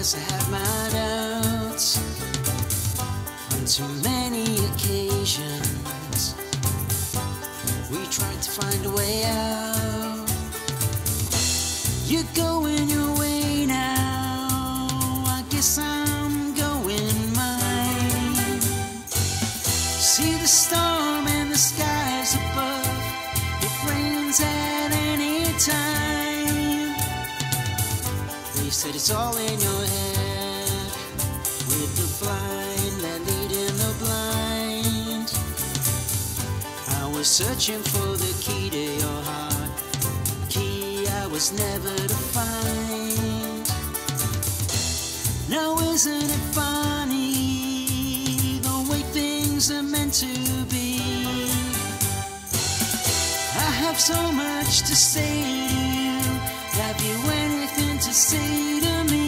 guess I have my doubts on too many occasions. We tried to find a way out. You're going your way now. I guess I'm going mine. See the storm in the skies above. It rains at any time. They said it's all in your head. With the blind that lead in the blind. I was searching for the key to your heart. Key I was never to find. Now isn't it funny the way things are meant to be? I have so much to say to you. Have you anything to say to me?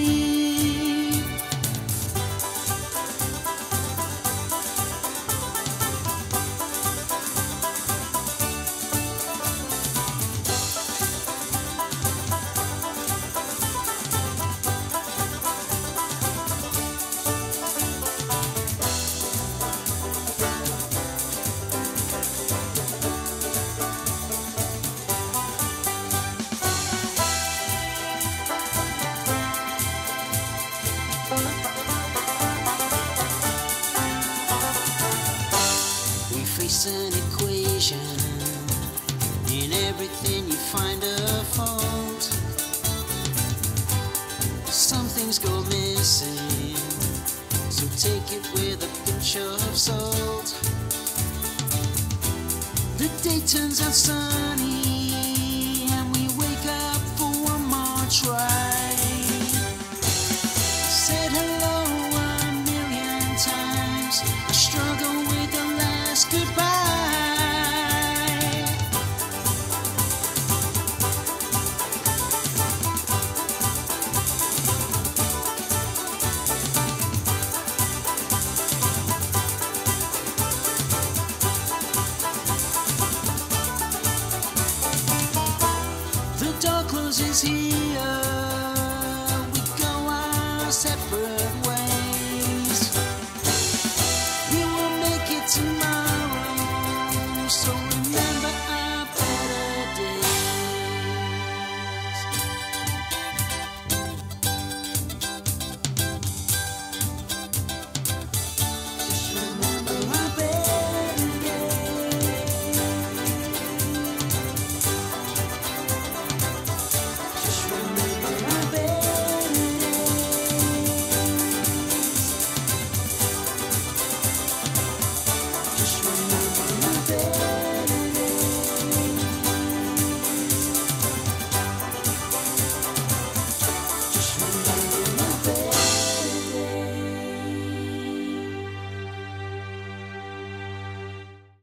Face an equation. In everything you find a fault. Some things go missing. So take it with a pinch of salt. The day turns out sunny. is here. We go our separate ways. We will make it tomorrow. So